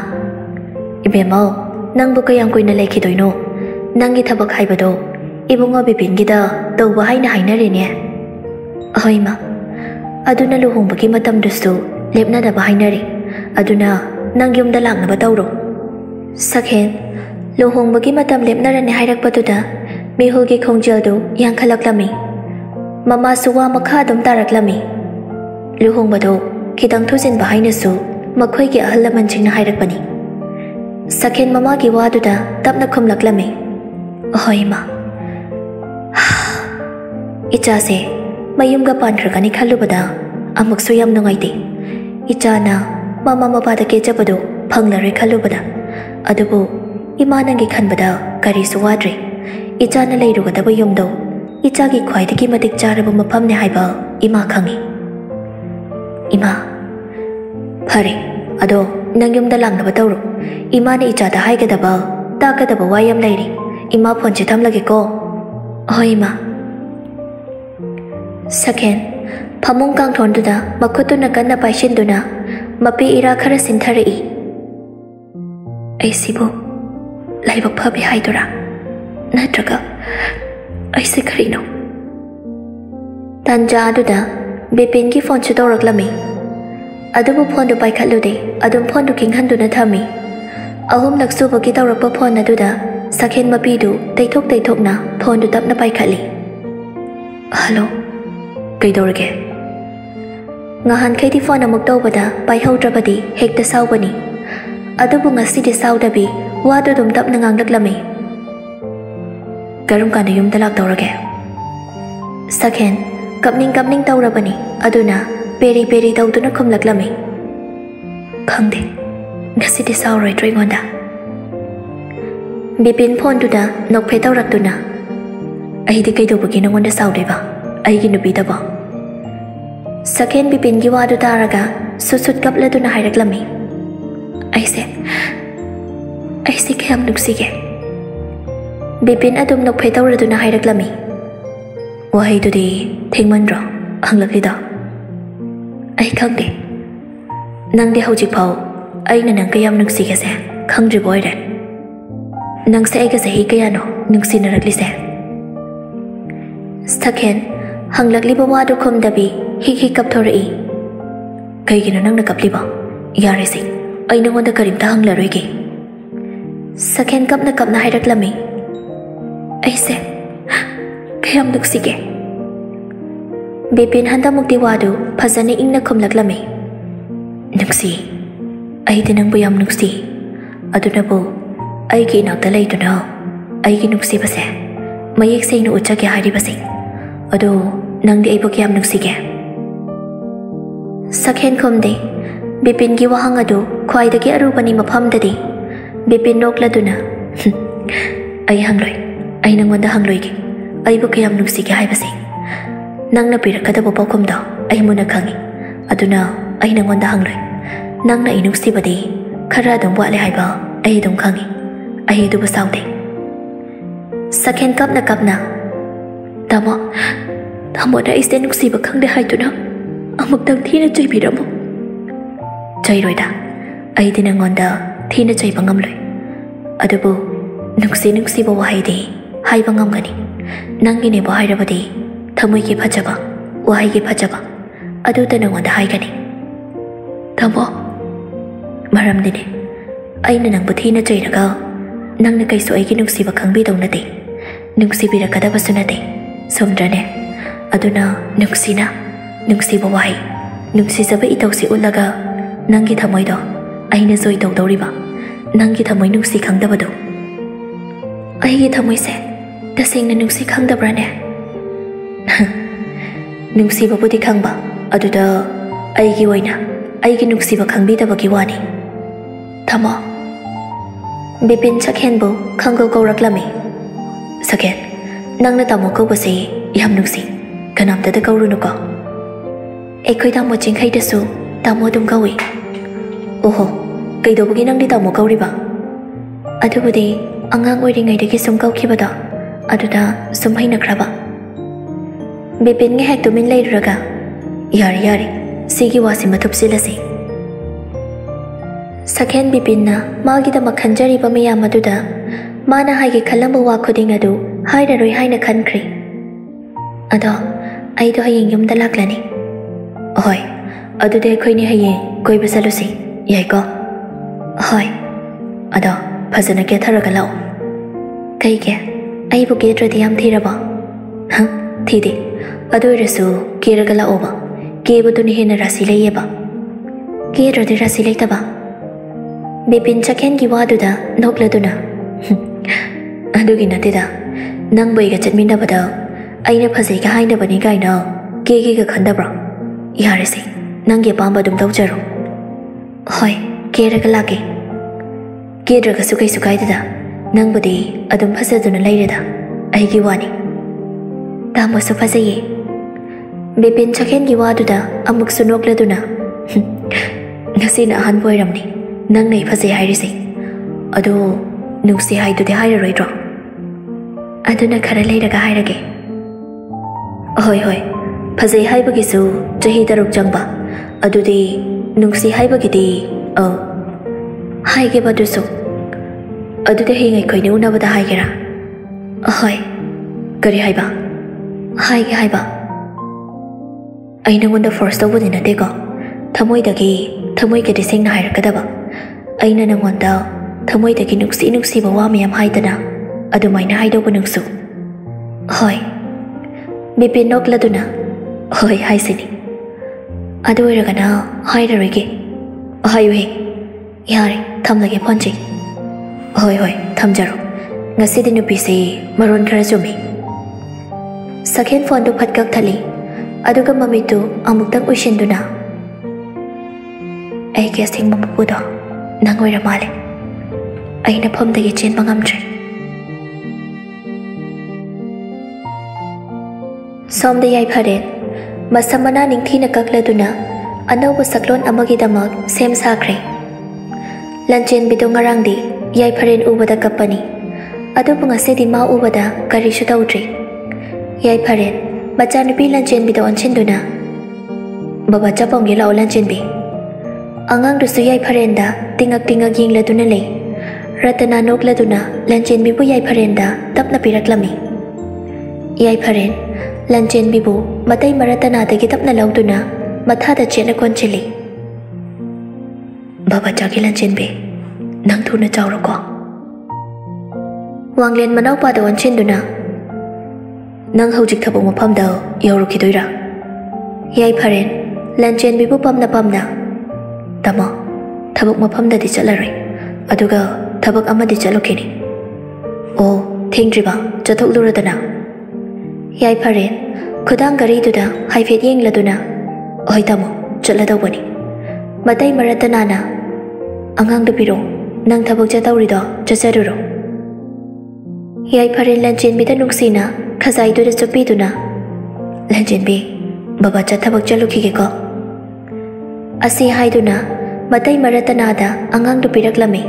ꯏꯕꯦꯝꯃꯧ ꯅꯪꯕꯨ ꯀꯌꯥꯝ ꯀꯨꯏꯅ ꯂꯩꯈꯤꯗꯣꯏꯅꯣ ꯅꯪꯒꯤ ꯊꯕꯛ ꯍꯥꯏꯕꯗꯣ ꯏꯕꯨꯡꯉꯣ ꯕꯤꯄꯤꯟꯒꯤꯗ ꯇꯧꯕ ꯍꯥꯏꯅ ꯍꯥꯏꯅꯔꯦꯅꯦ ꯑꯍꯣꯏ ꯏꯃꯥ ꯑꯗꯨꯅ ꯂꯨꯍꯣꯡꯕꯒꯤ ꯃꯇꯝꯗꯨꯁꯨ ꯂꯦꯞꯅꯗꯕ ꯍꯥꯏꯅꯔꯤ ꯑꯗꯨꯅ ꯅꯪ ꯌꯨꯝꯗ ꯂꯥꯛꯅꯕ ꯇꯧꯔꯣ ꯁꯈꯦꯟ ꯂꯨꯍꯣꯡꯕꯒꯤ ꯃꯇꯝ ꯂꯦꯞꯅꯔꯅꯤ ꯍꯥꯏꯔꯛꯄꯗꯨꯗ ꯃꯤꯍꯨꯜꯒꯤ ꯈꯣꯡꯖꯦꯜꯗꯨ ꯌꯥꯡꯈꯠꯂꯛꯂꯝꯃꯤ ꯃꯃꯥꯁꯨ ꯋꯥ ꯃꯈꯥ ꯑꯗꯨꯝ ꯇꯥꯔꯛꯂꯝꯃꯤ ꯂꯨꯍꯣꯡꯕꯗꯨ ꯈꯤꯇꯪ ꯊꯨꯖꯤꯟꯕ ꯍꯥꯏꯅꯁꯨ ꯃꯈꯣꯏꯒꯤ ꯑꯍꯜ ꯂꯃꯟꯁꯤꯡꯅ ꯍꯥꯏꯔꯛꯄꯅꯤ ꯁꯈꯦꯟ ꯃꯃꯥꯒꯤ ꯋꯥꯗꯨꯗ ꯇꯞꯅ ꯈꯨꯝꯂꯛꯂꯝꯃꯤ ꯑꯍꯣꯏ ꯏꯃꯥ ꯏꯆꯥꯁꯦ ꯃꯌꯨꯝꯒ ꯄꯥꯟꯈ꯭ꯔꯒꯅꯤ ꯈꯜꯂꯨꯕꯗ ꯑꯃꯨꯛꯁꯨ ꯌꯥꯝ ꯅꯨꯡꯉꯥꯏꯇꯦ ꯏꯆꯥꯅ ꯃꯃꯥ ꯃꯄꯥꯗ ꯀꯦꯖꯕꯗꯨ ꯐꯪꯂꯔꯣꯏ ꯈꯜꯂꯨꯕꯗ ꯑꯗꯨꯕꯨ ꯏꯃꯥ ꯅꯪꯒꯤ ꯈꯟꯕꯗ ꯀꯔꯤꯁꯨ ꯋꯥꯗ꯭ꯔꯦ ꯏꯆꯥꯅ ꯂꯩꯔꯨꯒꯗꯕ ꯌꯨꯝꯗꯣ ꯏꯆꯥꯒꯤ ꯈ꯭ꯋꯥꯏꯗꯒꯤ ꯃꯇꯤꯛ ꯆꯥꯔꯕ ꯃꯐꯝꯅꯦ ꯍꯥꯏꯕ ꯏꯃꯥ ꯈꯪꯉꯤ ꯏꯃꯥ ꯐꯔꯦ ꯑꯗꯣ ꯅꯪ ꯌꯨꯝꯗ ꯂꯥꯛꯅꯕ ꯇꯧꯔꯣ ꯏꯃꯥꯅ ꯏꯆꯥꯗ ꯍꯥꯏꯒꯗꯕ ꯇꯥꯛꯀꯗꯕ ꯋꯥ ꯌꯥꯝ ꯂꯩꯔꯤ ꯏꯃꯥ ꯐꯣꯟꯁꯦ ꯊꯝꯂꯒꯦꯀꯣ ꯍꯣꯏ ꯏꯃꯥ Second, 파문강 돈두나 마코도 나가나 바신두나 마피 이라 카라 신타레이 에이시보 라이버 팝이 하이도라 나트가 에이시 카리노 단자두나 비빈기 폰치 도락라미 아두부 폰도 바이칼루데 아둠 폰도 킹한두나 타미 아홈 낙수버기 도락바 폰나두다 사켄 마피두 데이톡 데이톡나 폰도 답나 바이칼리 할로 ꯀꯩꯗꯧꯔꯒꯦ ꯉꯍꯥꯟꯈꯩꯗꯤ ꯐꯣꯟ ꯑꯃꯨꯛ ꯇꯧꯕꯗ ꯄꯥꯏꯍꯧꯗ꯭ꯔꯕꯗꯤ ꯍꯦꯛꯇ ꯁꯥꯎꯕꯅꯤ ꯑꯗꯨꯕꯨ ꯉꯁꯤꯗꯤ ꯁꯥꯎꯗꯕꯤ ꯋꯥꯗꯨ ꯑꯗꯨꯝ ꯇꯞꯅ ꯉꯥꯡꯂꯛꯂꯝꯃꯤ ꯀꯔꯝ ꯀꯥꯟꯗ ꯌꯨꯝꯗ ꯂꯥꯛꯇꯧꯔꯒꯦ ꯁꯈꯦꯟ ꯀꯞꯅꯤꯡ ꯀꯞꯅꯤꯡ ꯇꯧꯔꯕꯅꯤ ꯑꯗꯨꯅ ꯄꯦꯔꯤ ꯄꯦꯔꯤ ꯇꯧꯗꯨꯅ ꯈꯨꯝꯂꯛꯂꯝꯃꯤ ꯈꯪꯗꯦ ꯉꯁꯤꯗꯤ ꯁꯥꯎꯔꯣꯏꯗ꯭ꯔꯣ ꯑꯩꯉꯣꯟꯗ ꯕꯤꯄꯤꯟ ꯐꯣꯟꯗꯨꯗ ꯅꯣꯛꯐꯦ ꯇꯧꯔꯛꯇꯨꯅ ꯑꯩꯗꯤ ꯀꯩꯗꯧꯕꯒꯤ ꯅꯉꯣꯟꯗ ꯁꯥꯎꯗꯣꯏꯕ ꯑꯩꯒꯤ ꯅꯨꯄꯤꯗꯕꯣ ꯁꯀꯦꯟ ꯕꯤꯄꯤꯟꯒꯤ ꯋꯥꯗꯨ ꯇꯥꯔꯒ ꯁꯨꯠ ꯁꯨꯠ ꯀꯞꯂꯗꯨꯅ ꯍꯥꯏꯔꯛꯂꯝꯃꯤ ꯑꯩꯁꯦ ꯑꯩꯁꯦ ꯀꯌꯥꯝ ꯅꯨꯡꯁꯤꯒꯦ ꯕꯤꯄꯤꯟ ꯑꯗꯨꯝ ꯅꯣꯛꯐꯦ ꯇꯧꯔꯗꯨꯅ ꯍꯥꯏꯔꯛꯂꯝꯃꯤ ꯋꯥꯍꯩꯗꯨꯗꯤ ꯊꯦꯡꯃꯟꯗ꯭ꯔꯣ ꯍꯪꯂꯛꯂꯤꯗꯣ ꯑꯩ ꯈꯪꯗꯦ ꯅꯪꯗꯤ ꯍꯧꯖꯤꯛꯐꯥꯎ ꯑꯩꯅ ꯅꯪ ꯀꯌꯥꯝ ꯅꯨꯡꯁꯤꯒꯦꯁꯦ ꯈꯪꯗ꯭ꯔꯤꯕ ꯑꯣꯏꯔꯦ ꯅꯪꯁꯦ ꯑꯩꯒ ꯆꯍꯤ ꯀꯌꯥꯅꯣ ꯅꯨꯡꯁꯤꯅꯔꯛꯂꯤꯁꯦ ꯁꯊꯦꯟ ꯍꯪꯂꯛꯂꯤꯕ ꯋꯥꯗꯨ ꯈꯨꯝꯗꯕꯤ ꯍꯤꯛ ꯍꯤꯛ ꯀꯞꯊꯣꯔꯛꯏ ꯀꯩꯒꯤꯅꯣ ꯅꯪꯅ ꯀꯞꯂꯤꯕ ꯌꯥꯔꯦꯁꯤ ꯑꯩ ꯅꯉꯣꯟꯗ ꯀꯔꯤꯝꯇ ꯍꯪꯂꯔꯣꯏꯒꯦ ꯁꯈꯦꯟ ꯀꯞꯅ ꯀꯞꯅ ꯍꯥꯏꯔꯛꯂꯝꯃꯤ ꯑꯩꯁꯦ ꯀꯌꯥꯝ ꯅꯨꯡꯁꯤꯒꯦ ꯕꯤꯄꯤꯟ ꯍꯟꯗꯛꯃꯨꯛꯇꯤ ꯋꯥꯗꯨ ꯐꯖꯅ ꯏꯪꯅ ꯈꯨꯝꯂꯛꯂꯝꯃꯤ ꯅꯨꯡꯁꯤ ꯑꯩꯗꯤ ꯅꯪꯕు ꯌꯥꯝ ꯅꯨꯡꯁꯤ ꯑꯗꯨꯅꯕꯨ ꯑꯩꯒꯤ ꯏꯅꯥꯛꯇ ꯂꯩꯗꯨꯅ ꯑꯩꯒꯤ ꯅꯨꯡꯁꯤꯕꯁꯦ ꯃꯌꯦꯛ ꯁꯦꯡꯅ ꯎꯠꯆꯒꯦ ado nangdi aibo kiam nuksige sakhen khomde bipin gi wahang ado khwaidagi arubani mapham dadi bipin nokladuna ai hangloi ai nangonda hangloi gi aibo kiam nuksige haibase nangna pirakadabo pakomdo ai muna khangi aduna ai nangonda hangloi nangna inuksibadi khara dong wale haiba ai dong khangi ai sao basaude sakhen kapna kapna ತಮ ತಮ್ಮನ ಇಸೆ ನುಸಿಬ ಖಂಗದೆ ಹಾಯ್ತುನ ಅಮುಕ್ತಂಗ್ ಥೀನ ಚೈಬಿರಮು ಚೈರೋಯ್ದ ಐದಿ ನಂಗೊಂದ ಥೀನ ಚೈಬ ngamloi adubu nuksi nuksi bo wahai de hai bang ngam gani nangi ne bo hai ra ba de thamoi ge phajaba wahai ge phajaba adu ta nang da hai gani thamo maram dine ai na nang buthi na chai raga nang na kai so ai ge nuksi ba khang bi dong na de nuksi bi ra kada ba su na de ꯆꯨꯝꯗ꯭ꯔꯅꯦ ꯑꯗꯨꯅ ꯅꯨꯡꯁꯤꯅ ꯅꯨꯡꯁꯤꯕ ꯋꯥꯍꯩ ꯅꯨꯡꯁꯤꯖꯕ ꯏꯇꯧꯁꯤ ꯎꯠꯂꯒ ꯅꯪꯒꯤ ꯊꯃꯣꯏꯗꯣ ꯑꯩꯅ ꯖꯣꯏ ꯇꯧꯗꯧꯔꯤꯕ ꯅꯪꯒꯤ ꯊꯃꯣꯏ ꯅꯨꯡꯁꯤ ꯈꯪꯗꯕꯗꯣ ꯑꯩꯒꯤ ꯊꯃꯣꯏꯁꯦ ꯇꯁꯦꯡꯅ ꯅꯨꯡꯁꯤ ꯈꯪꯗꯕ꯭ꯔꯥꯅꯦ ꯅꯨꯡꯁꯤꯕꯕꯨꯗꯤ ꯈꯪꯕ ꯑꯗꯨꯗ ꯑꯩꯒꯤ ꯑꯣꯏꯅ ꯑꯩꯒꯤ ꯅꯨꯡꯁꯤꯕ ꯈꯪꯕꯤꯗꯕꯒꯤ ꯋꯥꯅꯤ ꯊꯃꯣ ꯕꯤꯄꯤꯟ ꯁꯈꯦꯟꯕꯨ ꯈꯪꯒꯧ ꯀꯧꯔꯛꯂꯝꯃꯤ ꯁꯈꯦꯟ ꯅꯪꯅ ꯇꯥꯃꯣ ꯀꯧꯕꯁꯦ ꯌꯥꯝ ꯅꯨꯡꯁꯤ ꯀꯅꯥꯝꯇꯗ ꯀꯧꯔꯨꯅꯨꯀꯣ ꯑꯩꯈꯣꯏ ꯇꯥꯃꯣ ꯆꯤꯡꯈꯩꯗꯁꯨ ꯇꯥꯃꯣ ꯑꯗꯨꯝ ꯀꯧꯏ ꯑꯣꯍꯣ ꯀꯩꯗꯧꯕꯒꯤ ꯅꯪꯗꯤ ꯇꯥꯃꯣ ꯀꯧꯔꯤꯕ ꯑꯗꯨꯕꯨꯗꯤ ꯑꯉꯥꯡ ꯑꯣꯏꯔꯤꯉꯩꯗꯒꯤ ꯁꯨꯝ ꯀꯧꯈꯤꯕꯗꯣ ꯑꯗꯨꯗ ꯁꯨꯝ ꯍꯩꯅꯈ꯭ꯔꯕ ꯕꯤꯄꯤꯟ ꯉꯥꯏꯍꯥꯛ ꯇꯨꯃꯤꯟ ꯂꯩꯔꯨꯔꯒ ꯌꯥꯔꯦ ꯌꯥꯔꯦ ꯁꯤꯒꯤ ꯋꯥꯁꯤꯃ ꯊꯨꯞꯆꯤꯜꯂꯁꯤ ꯁꯈꯦꯟ ꯕꯤꯄꯤꯟꯅ ꯃꯥꯒꯤꯗꯃꯛ ꯈꯟꯖꯔꯤꯕ ꯃꯌꯥꯝ ꯑꯗꯨꯗ ꯃꯥꯅ ꯍꯥꯏꯒꯦ ꯈꯜꯂꯝꯕ ꯋꯥ ꯈꯨꯗꯤꯡ ꯑꯗꯨ ꯍꯥꯏꯔꯔꯣꯏ ꯍꯥꯏꯅ ꯈꯟꯈ꯭ꯔꯦ ꯑꯗꯣ ꯑꯩꯗꯣ ꯍꯌꯦꯡ ꯌꯨꯝꯗ ꯂꯥꯛꯂꯅꯤ ꯍꯣꯏ ꯑꯗꯨꯗꯤ ꯑꯩꯈꯣꯏꯅꯤ ꯍꯌꯦꯡ ꯀꯣꯏꯕ ꯆꯠꯂꯨꯁꯤ ꯌꯥꯏꯀꯣ ꯍꯣꯏ ꯑꯗꯣ ꯐꯖꯅ ꯀꯦꯊꯔꯒ ꯂꯥꯛꯑꯣ ꯀꯩꯒꯤ ꯑꯩꯕꯨ ꯀꯦꯗ꯭ꯔꯗꯤ ꯌꯥꯝ ꯊꯤꯔꯕꯣ ꯍ ꯊꯤꯗꯦ ꯑꯗꯨ ꯑꯣꯏꯔꯁꯨ ꯀꯦꯔꯒ ꯂꯥꯛꯑꯣꯕ ꯀꯦꯕꯗꯨꯅ ꯍꯦꯟꯅ ꯔꯥꯁꯤ ꯂꯩꯌꯦꯕ ꯀꯦꯗ꯭ꯔꯗꯤ ꯔꯥꯁꯤ ꯂꯩꯇꯕ ꯕꯤꯄꯤꯟ ꯆꯈꯦꯟꯒꯤ ꯋꯥꯗꯨꯗ ꯅꯣꯛꯂꯗꯨꯅ ꯑꯗꯨꯒꯤ ꯅꯠꯇꯦꯗ ꯅꯪꯕꯨ ꯑꯩꯒ ꯆꯠꯃꯤꯟꯅꯕꯗ ꯑꯩꯅ ꯐꯖꯩꯒ ꯍꯥꯏꯅꯕꯅꯤ ꯀꯥꯏꯅ ꯀꯦꯒꯦꯒ ꯈꯟꯗꯕ꯭ꯔꯣ ꯌꯥꯔꯁꯤ ꯅꯪꯒꯤ ꯑꯄꯥꯝꯕ ꯑꯗꯨꯝ ꯇꯧꯖꯔꯣ ꯍꯣꯏ ꯀꯦꯔꯒ ꯂꯥꯛꯀꯦ ꯀꯦꯗ꯭ꯔꯒꯁꯨ ꯀꯩꯁꯨ ꯀꯥꯏꯗꯦꯗ ꯅꯪꯕꯨꯗꯤ ꯑꯗꯨꯝ ꯐꯖꯗꯨꯅ ꯂꯩꯔꯦꯗ ꯑꯩꯒꯤ ꯋꯥꯅꯤ ꯇꯥꯃꯣꯁꯨ ꯐꯖꯩꯌꯦ ꯕꯤꯄꯤꯟ ꯆꯈꯦꯟꯒꯤ ꯋꯥꯗꯨꯗ ꯑꯃꯨꯛꯁꯨ ꯅꯣꯛꯂꯗꯨꯅ ꯉꯁꯤꯅ ꯑꯍꯥꯟꯕ ꯑꯣꯏꯔꯝꯅꯤ ꯅꯪꯅ ꯑꯩ ꯐꯖꯩ ꯍꯥꯏꯔꯤꯁꯦ ꯑꯗꯣ ꯅꯨꯡꯁꯤ ꯍꯥꯏꯗꯨꯗꯤ ꯍꯥꯏꯔꯔꯣꯏꯗ꯭ꯔꯣ ꯑꯗꯨꯅ ꯈꯔ ꯂꯩꯔꯒ ꯍꯥꯏꯔꯒꯦ ꯍꯣꯏ ꯍꯣꯏ ꯐꯖꯩ ꯍꯥꯏꯕꯒꯤꯁꯨ ꯆꯍꯤ ꯇꯔꯨꯛ ꯆꯪꯕ ꯑꯗꯨꯗꯤ ꯅꯨꯡꯁꯤ ꯍꯥꯏꯕꯒꯤꯗꯤ ꯑꯧ ꯍꯥꯏꯒꯦꯕ ꯑꯗꯨꯁꯨ ꯑꯗꯨꯗꯤ ꯍꯌꯦꯡ ꯑꯩꯈꯣꯏꯅ ꯎꯅꯕꯗ ꯍꯥꯏꯒꯦꯔꯥ ꯍꯣꯏ ꯀꯔꯤ ꯍꯥꯏꯕ ꯍꯥꯏꯒꯦ ꯍꯥꯏꯕ ꯑꯩ ꯅꯉꯣꯟꯗ ꯐꯣꯔꯁ ꯇꯧꯕꯗꯤ ꯅꯠꯇꯦꯀꯣ ꯊꯃꯣꯏꯗꯒꯤ ꯊꯃꯣꯏꯒꯗꯤ ꯁꯦꯡꯅ ꯍꯥꯏꯔꯛꯀꯗꯕ ꯑꯩꯅ ꯅꯉꯣꯟꯗ ꯊꯃꯣꯏꯗꯒꯤ ꯅꯨꯡꯁꯤ ꯅꯨꯡꯁꯤꯕ ꯋꯥ ꯃꯌꯥꯝ ꯍꯥꯏꯗꯅ ಅದುಮೈನ ಐದೋಗು ನುಗ್ಸು ಹಾಯ್ ಬಿಪಿನ್ ನೋಗ್ಲದುನ ಹಾಯ್ ಹಾಯ್ಸಿನಿ ಅದು ಇರಗನ ಹಾಯ್ರರಿಗೆ ಹಾಯು ಹೇ ಯಾರೆ ಥಮ್ಲಗೆ ಪಂಚಿ ಹಾಯ್ ಹಾಯ್ ಥಮ್ಜರು ngasidin nupise maron khara chumi sakhen phone du phatkak thali aduga mamitu amuktang uisinduna ai ke sing mamu pudo nangoi ramale aina phom dagi chen mangam chhe ꯁꯣꯝꯗ ꯌꯥꯏꯐꯔꯦ ꯃꯁꯝ ꯃꯅꯥ ꯅꯤꯡꯊꯤꯅ ꯀꯛꯂꯗꯨꯅ ꯑꯅꯧꯕ ꯁꯛꯂꯣꯟ ꯑꯃꯒꯤꯗꯃꯛ ꯁꯦꯝ ꯁꯥꯈ꯭ꯔꯦ ꯂꯟꯆꯦꯟꯕꯤꯗꯣ ꯉꯔꯥꯡꯗꯤ ꯌꯥꯏꯐꯔꯦꯟ ꯎꯕꯗ ꯀꯞꯄꯅꯤ ꯑꯗꯨꯕꯨ ꯉꯁꯤꯗꯤ ꯃꯥ ꯎꯕꯗ ꯀꯔꯤꯁꯨ ꯇꯧꯗ꯭ꯔꯤ ꯌꯥꯏꯐꯔꯦꯟ ꯃꯆꯥꯅꯨꯄꯤ ꯂꯟꯆꯦꯟꯕꯤꯗ ꯑꯣꯟꯁꯤꯟꯗꯨꯅ ꯕꯕꯥ ꯆꯄꯝꯒꯤ ꯂꯥꯛꯑꯣ ꯂꯟꯆꯦꯟꯕꯤ ꯑꯉꯥꯡꯗꯨꯁꯨ ꯌꯥꯏꯐꯔꯦꯟꯗ ꯇꯤꯡꯉꯛ ꯇꯤꯡꯉꯛ ꯌꯦꯡꯂꯗꯨꯅ ꯂꯩ ꯔꯇꯅꯥ ꯅꯣꯛꯂꯗꯨꯅ ꯂꯟꯆꯦꯟꯕꯤꯕꯨ ꯌꯥꯏꯐꯔꯦꯟꯗ ꯇꯞꯅ ꯄꯤꯔꯛꯂꯝꯃꯤ ꯌꯥꯏꯐꯔꯦꯟ ꯂꯟꯆꯦꯟꯕꯤꯕꯨ ꯃꯇꯩ ꯃꯔꯇꯅꯥꯗꯒꯤ ꯇꯞꯅ ꯂꯧꯗꯨꯅ ꯃꯊꯥꯗ ꯆꯦꯠꯅ ꯀꯣꯟꯁꯤꯜꯂꯤ ꯕꯕꯥ ꯆꯥꯒꯤ ꯂꯟꯆꯦꯟꯕꯤ ꯅꯪ ꯊꯨꯅ ꯆꯥꯎꯔꯣꯀꯣ ꯋꯥꯡꯂꯦꯟ ꯃꯅꯥꯎꯄꯥꯗ ꯑꯣꯟꯁꯤꯟꯗꯨꯅ ꯅꯪ ꯍꯧꯖꯤꯛ ꯊꯕꯛ ꯃꯐꯝꯗ ꯌꯧꯔꯛꯈꯤꯗꯣꯏꯔꯥ ꯌꯥꯏꯐꯔꯦꯟ ꯂꯟꯆꯦꯟꯕꯤꯕꯨ ꯄꯝꯅ ꯄꯝꯅ ꯇꯥꯃꯣ ꯊꯕꯛ ꯃꯐꯝꯗꯗꯤ ꯆꯠꯂꯔꯣꯏ ꯑꯗꯨꯒ ꯊꯕꯛ ꯑꯃꯗꯤ ꯆꯠꯂꯨꯈꯤꯅꯤ ꯑꯣ ꯊꯦꯡꯗ꯭ꯔꯤꯕ ꯆꯠꯊꯣꯛꯂꯨꯔꯗꯅ ꯌꯥꯏꯐꯔꯦꯟ ꯈꯨꯗꯥꯡ ꯒꯥꯔꯤꯗꯨꯗ ꯍꯥꯏꯐꯦꯠ ꯌꯦꯡꯂꯗꯨꯅ ꯑꯍꯣꯏ ꯇꯥꯃꯣ ꯆꯠꯂꯗꯧꯕꯅꯤ ꯃꯇꯩ ꯃꯔꯠꯇꯅꯥꯅ ꯑꯉꯥꯡꯗꯨ ꯄꯤꯔꯛꯑꯣ ꯅꯪ ꯊꯕꯛ ꯆꯠꯇꯧꯔꯤꯗꯣ ꯆꯠꯆꯔꯨꯔꯣ ꯌꯥꯏꯐꯔꯦꯟ ꯂꯟꯆꯦꯟꯕꯤꯗ ꯅꯨꯡꯁꯤꯅ ꯈꯖꯥꯏꯗꯨꯗ ꯆꯨꯞꯄꯤꯗꯨꯅ ꯂꯟꯆꯦꯟꯕꯤ ꯕꯕꯥ ꯆꯠ ꯊꯕꯛ ꯆꯠꯂꯨꯈꯤꯒꯦꯀꯣ ꯑꯁꯤ ꯍꯥꯏꯗꯨꯅ ꯃꯇꯩ ꯃꯔꯇꯅꯥꯗ ꯑꯉꯥꯡꯗꯨ ꯄꯤꯔꯛꯂꯝꯃꯤ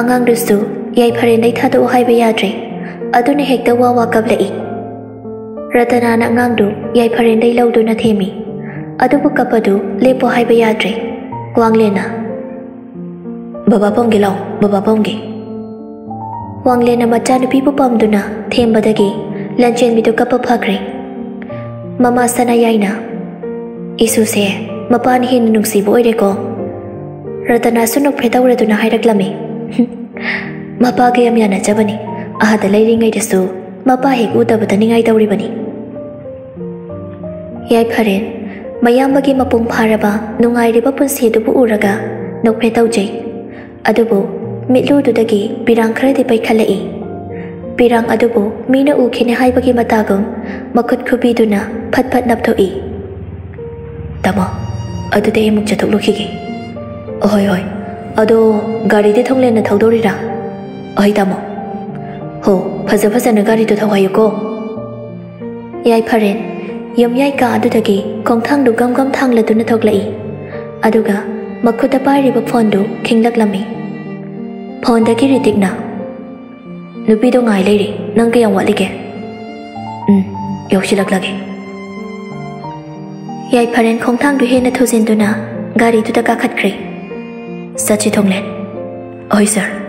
ꯑꯉꯥꯡꯗꯨꯁꯨ ꯌꯥꯏꯐꯔꯦꯟꯗꯩ ꯊꯥꯗꯣꯛꯎ ꯍꯥꯏꯕ ꯌꯥꯗ꯭ꯔꯦ ꯑꯗꯨꯅ ꯍꯦꯛꯇ ꯋꯥ ꯋꯥ ꯀꯞꯂꯛꯏ ꯔꯇꯅꯥꯅ ꯑꯉꯥꯡꯗꯨ ꯌꯥꯏꯐꯔꯦꯟꯗꯩ ꯂꯧꯗꯨꯅ ꯊꯦꯝꯃꯤ ꯑꯗꯨꯕꯨ ꯀꯞꯄꯗꯨ ꯂꯦꯞꯄꯣ ꯍꯥꯏꯕ ꯌꯥꯗ꯭ꯔꯦ ꯋꯥꯡꯂꯦꯟꯅ ꯕꯕꯥ ꯄꯝꯒꯦ ꯂꯥꯎ ꯕꯕꯥ ꯄꯝꯒꯦ ꯋꯥꯡꯂꯦꯟꯅ ꯃꯆꯥꯅꯨꯄꯤꯕꯨ ꯄꯝꯗꯨꯅ ꯊꯦꯝꯕꯗꯒꯤ ꯂꯟꯆꯦꯟꯕꯤꯗꯨ ꯀꯞꯄ ꯐꯈ꯭ꯔꯦ ꯃꯃꯥ ꯁꯅꯥꯌꯥꯏꯅ ꯏꯁꯨꯁꯦ ꯃꯄꯥꯅ ꯍꯦꯟꯅ ꯅꯨꯡꯁꯤꯕ ꯑꯣꯏꯔꯦꯀꯣ ꯔꯇꯅꯥꯁꯨ ꯅꯣꯛꯐꯦ ꯇꯧꯔꯗꯨꯅ ꯍꯥꯏꯔꯛꯂꯝꯃꯤ ꯃꯄꯥꯒ ꯌꯥꯝ ꯌꯥꯅꯖꯕꯅꯤ ꯑꯍꯥꯗ ꯂꯩꯔꯤꯉꯩꯗꯁꯨ ꯃꯄꯥ ꯍꯦꯛ ꯎꯗꯕꯗ ꯅꯤꯡꯉꯥꯏ ꯇꯧꯔꯤꯕꯅꯤ ꯌꯥꯏꯐꯔꯦꯟ ꯃꯌꯥꯝꯕꯒꯤ ꯃꯄꯨꯡ ꯐꯥꯔꯕ ꯅꯨꯡꯉꯥꯏꯔꯤꯕ ꯄꯨꯟꯁꯤ ꯑꯗꯨꯕꯨ ꯎꯔꯒ ꯅꯣꯛꯐꯦ ꯇꯧꯖꯩ ꯑꯗꯨꯕꯨ ꯃꯤꯠꯂꯨꯗꯨꯗꯒꯤ ꯄꯤꯔꯥꯡ ꯈꯔꯗꯤ ꯄꯩꯈꯠꯂꯛꯏ ꯄꯤꯔꯥꯡ ꯑꯗꯨꯕꯨ ꯃꯤꯅ ꯎꯈꯤꯅꯤ ꯍꯥꯏꯕꯒꯤ ꯃꯇꯥꯒꯨꯝ ꯃꯈꯨꯠ ꯈꯨꯕꯤꯗꯨꯅ ꯐꯠ ꯐꯠ ꯅꯞꯊꯣꯛꯏ ꯇꯥꯃꯣ ꯑꯗꯨꯗꯤ ꯑꯩ ꯑꯃꯨꯛ ꯆꯠꯊꯣꯛꯂꯨꯈꯤꯒꯦ ꯑꯍꯣꯏ ꯍꯣꯏ ꯑꯗꯣ ꯒꯥꯔꯤꯗꯤ ꯊꯣꯡꯂꯦꯟꯅ ꯊꯧꯗꯣꯔꯤꯔꯥ ꯑꯍꯣꯏ ꯇꯥꯃꯣ ꯍꯣ ꯐꯖ ꯐꯖꯅ ꯒꯥꯔꯤꯗꯨ ꯊꯧꯍꯥꯏꯌꯨꯀꯣ ꯌꯥꯏꯐꯔꯦꯟ ꯌꯨꯝꯌꯥꯏ ꯀꯥ ꯑꯗꯨꯗꯒꯤ ꯈꯣꯡꯊꯥꯡꯗꯨ ꯒꯝ ꯒꯝ ꯊꯥꯡꯂꯗꯨꯅ ꯊꯣꯛꯂꯛꯏ ꯑꯗꯨꯒ ꯃꯈꯨꯠꯇ ꯄꯥꯏꯔꯤꯕ ꯐꯣꯟꯗꯨ ꯈꯤꯡꯂꯛꯂꯝꯃꯤ ꯐꯣꯟꯗꯒꯤ ꯔꯤꯇꯤꯛꯅ ꯅꯨꯄꯤꯗꯣ ꯉꯥꯏ ꯂꯩꯔꯤ ꯅꯪ ꯀꯌꯥꯝ ꯋꯥꯠꯂꯤꯒꯦ ꯎꯝ ꯌꯧꯁꯤꯜꯂꯛꯂꯒꯦ ꯌꯥꯏꯐꯔꯦꯟ ꯈꯣꯡꯊꯥꯡꯗꯨ ꯍꯦꯟꯅ ꯊꯨꯖꯤꯟꯗꯨꯅ ꯒꯥꯔꯤꯗꯨꯗ ꯀꯥꯈꯠꯈ꯭ꯔꯦ ꯆꯠꯁꯤ ꯊꯣꯡꯂꯦꯟ ꯑꯍꯣꯏ ꯁꯥꯔ